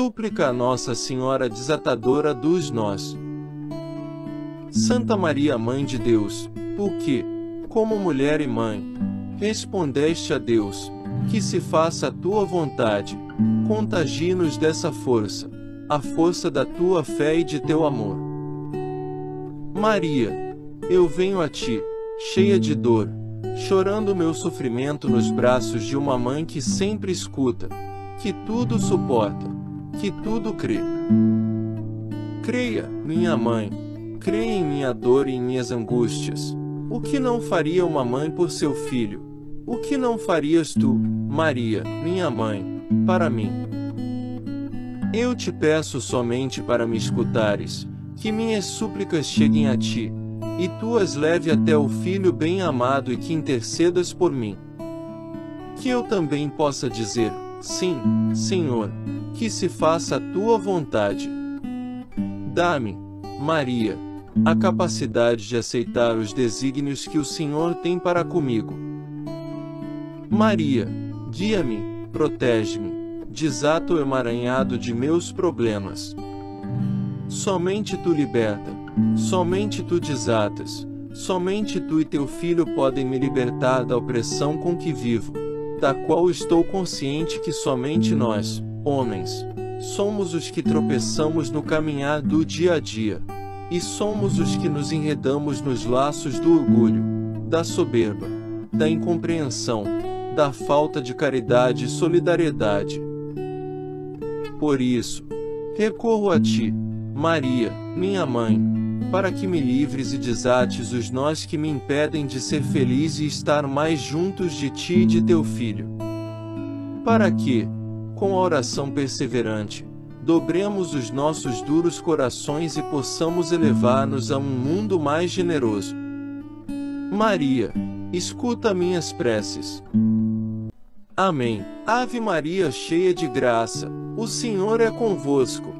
Súplica a Nossa Senhora Desatadora dos Nós. Santa Maria, Mãe de Deus, por que, como mulher e mãe, respondeste a Deus, que se faça a tua vontade, contagie-nos dessa força, a força da tua fé e de teu amor. Maria, eu venho a ti, cheia de dor, chorando meu sofrimento nos braços de uma mãe que sempre escuta, que tudo suporta, que tudo crê. Creia, minha mãe, creia em minha dor e em minhas angústias. O que não faria uma mãe por seu filho? O que não farias tu, Maria, minha mãe, para mim? Eu te peço somente para me escutares, que minhas súplicas cheguem a ti, e tu as leve até o Filho bem-amado e que intercedas por mim. Que eu também possa dizer, sim, Senhor, que se faça a tua vontade. Dá-me, Maria, a capacidade de aceitar os desígnios que o Senhor tem para comigo. Maria, guia-me, protege-me, desata o emaranhado de meus problemas. Somente tu liberta, somente tu desatas, somente tu e teu filho podem me libertar da opressão com que vivo, da qual estou consciente que somente nós, homens, somos os que tropeçamos no caminhar do dia a dia. E somos os que nos enredamos nos laços do orgulho, da soberba, da incompreensão, da falta de caridade e solidariedade. Por isso, recorro a ti, Maria, minha mãe, para que me livres e desates os nós que me impedem de ser feliz e estar mais juntos de ti e de teu filho. Para que, com a oração perseverante, dobremos os nossos duros corações e possamos elevar-nos a um mundo mais generoso. Maria, escuta minhas preces. Amém. Ave Maria, cheia de graça, o Senhor é convosco.